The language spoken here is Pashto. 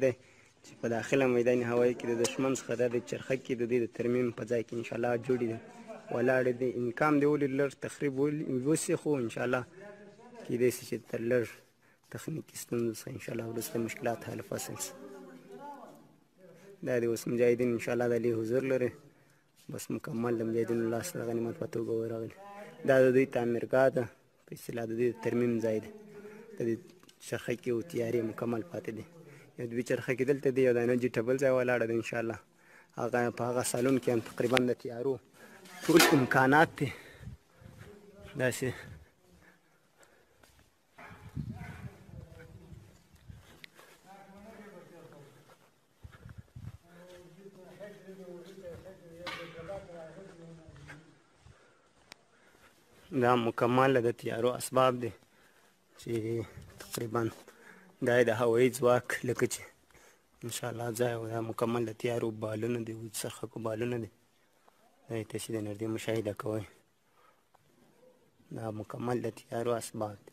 دی چې په داخله میدان هوایي کې د دشمن څخه د دې چرخه کې د دې د ترمیم په ځای کې ان شاء الله جوړې دي ولاړې دي انکام دی ولې لږ تخریب وسی خو ان شاء الله کې دې چې تر لږ تخنیکی ستونزو څخه ان شاء الله ورسته مشکلات حل فصل دا دی اوس مجاهدین ان شاء الله د لې حضور لري بس مکمل د مجاهدینو لاس سره غنیمت په توګه ورغلی دا د دوی تعمیرګاه ده په اصطلاح د دوی ترمیم ځای دی د دې چرخه کې او تیارې مکمل پاتې دی یو دوی چرخه کې دلته دی یو د انرجي ټبل ځای ولاړه ده انشاءالله هغه په هغه سالون کې هم تقریبا د تیارو ټول امکانات دی داسې دا مکمل د تیارو اسباب دي چې تقریبا دا د هوایي ځواک لکه چې ان شاء الله ځای او دا مکمل د تیارو بالونه دي او څخه کو بالونه دي دا تاسو د نړۍ مشاهده کوئ دا مکمل د تیارو اسباب دی